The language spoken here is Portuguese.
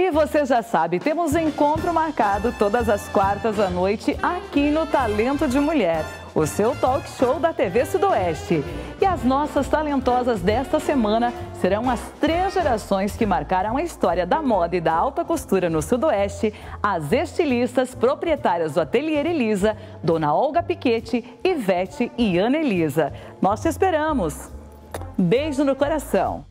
E você já sabe, temos encontro marcado todas as quartas à noite aqui no Talento de Mulher, o seu talk show da TV Sudoeste. E as nossas talentosas desta semana serão as três gerações que marcaram a história da moda e da alta costura no Sudoeste, as estilistas proprietárias do Atelier Elisa, Dona Olga Piquete, Ivete e Ana Elisa. Nós te esperamos. Beijo no coração.